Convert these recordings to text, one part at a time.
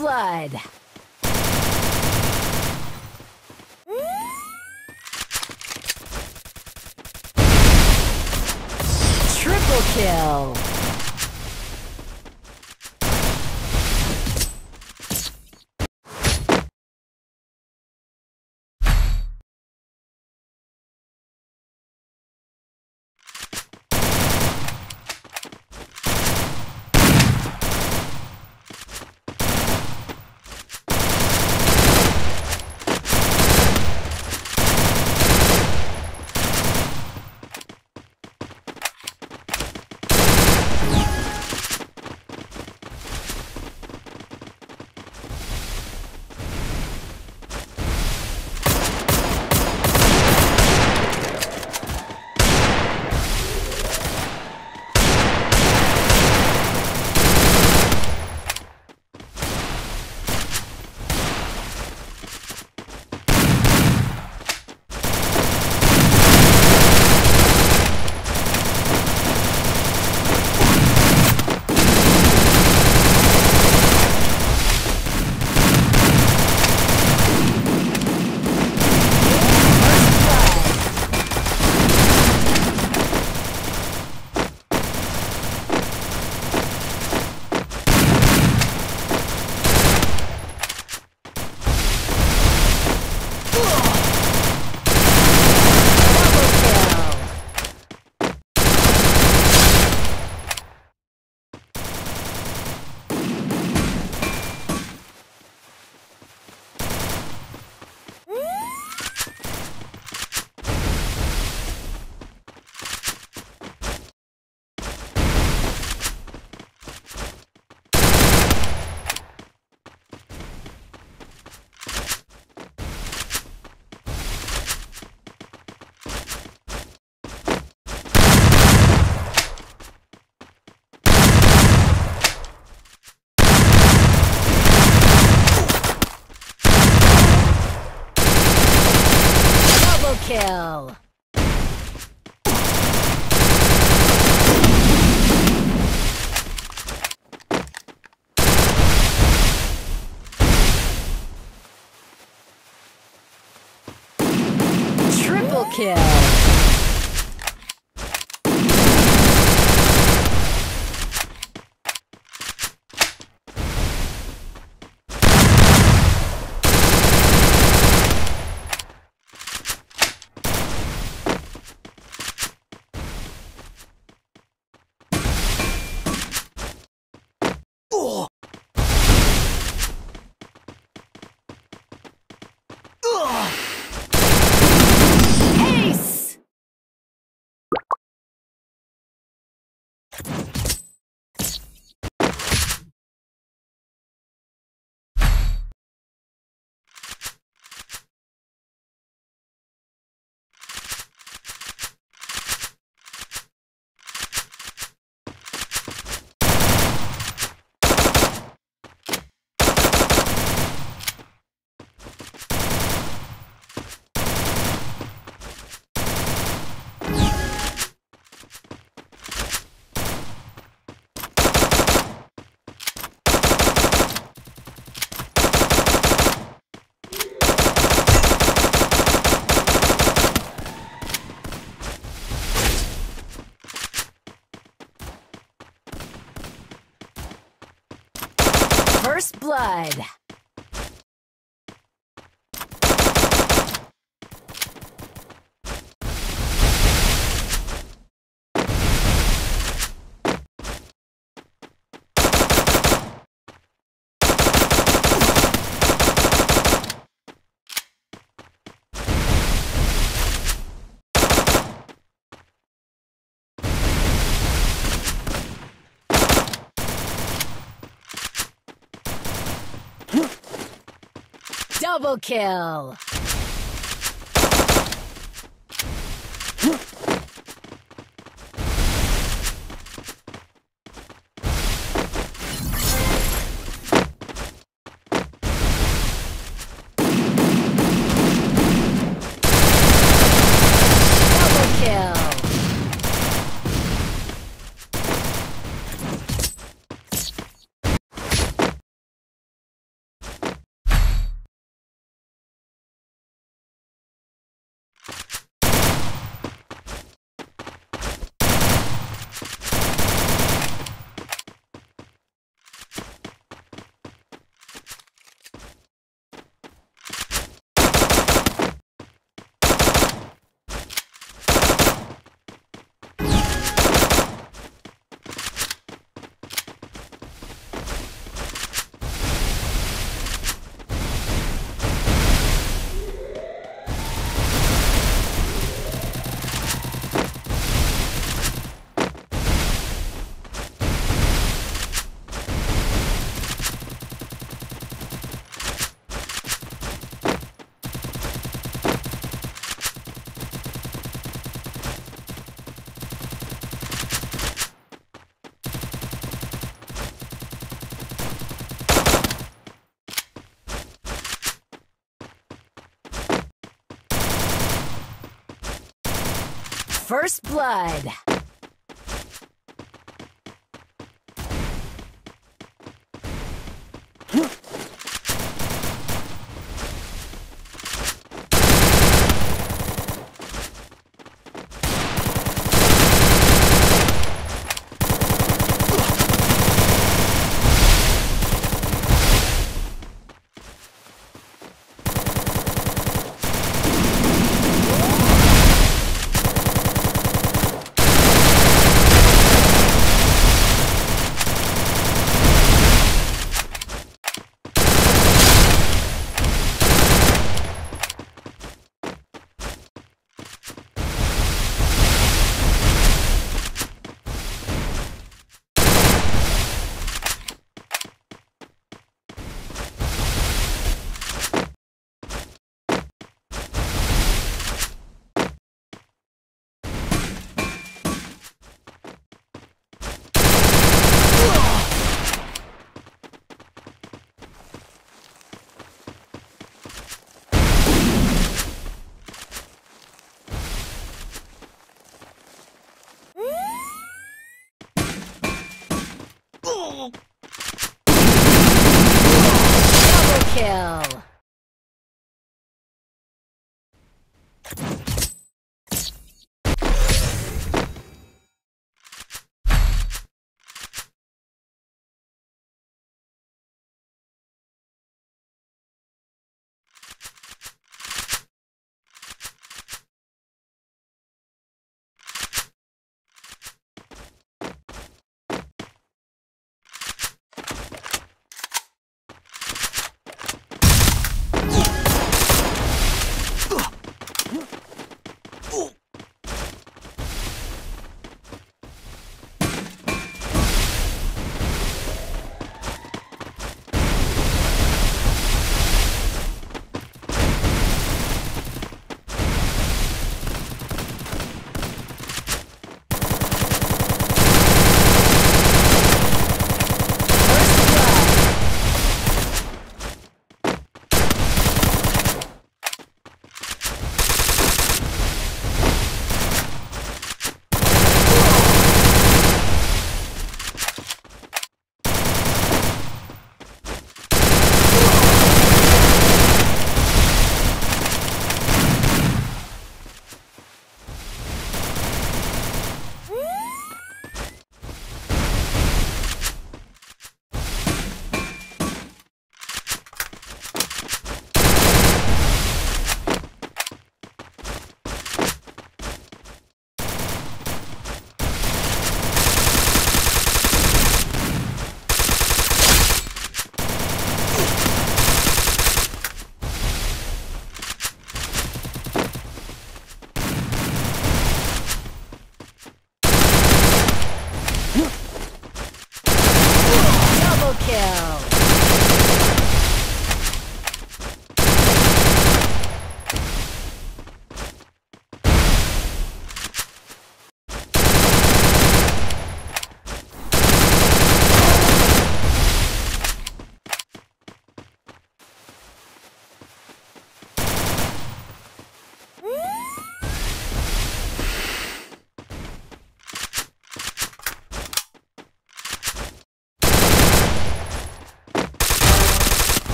Blood. Kill. Triple kill. First blood. Double kill. First blood.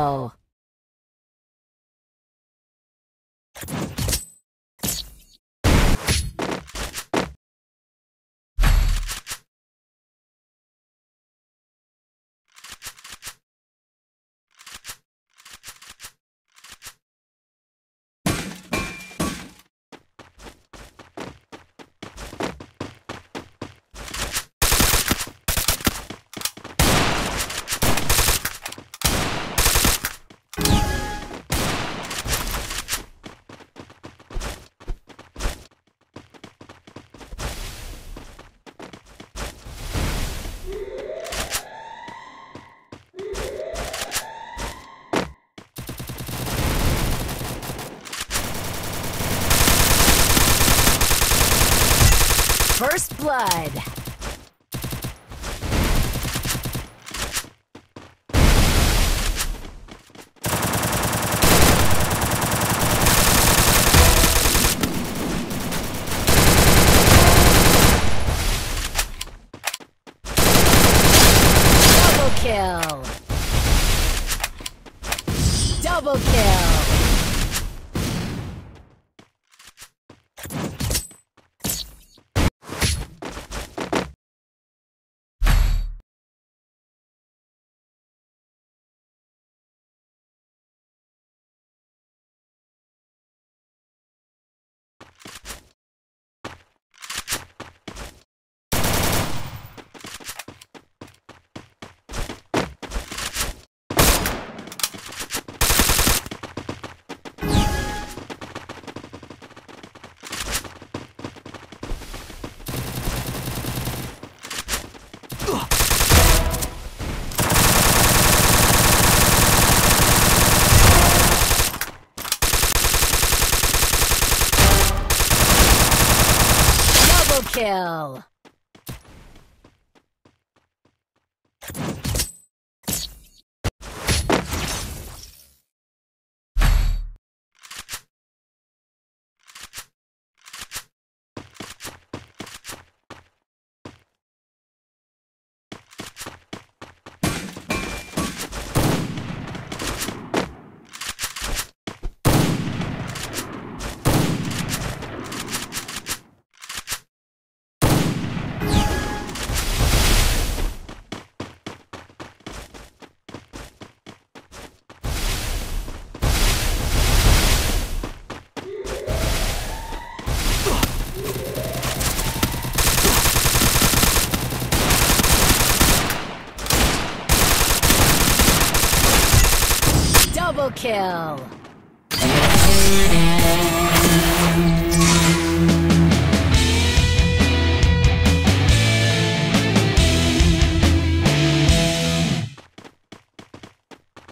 Triple blood. Double kill. Double kill. Double kill. Double kill.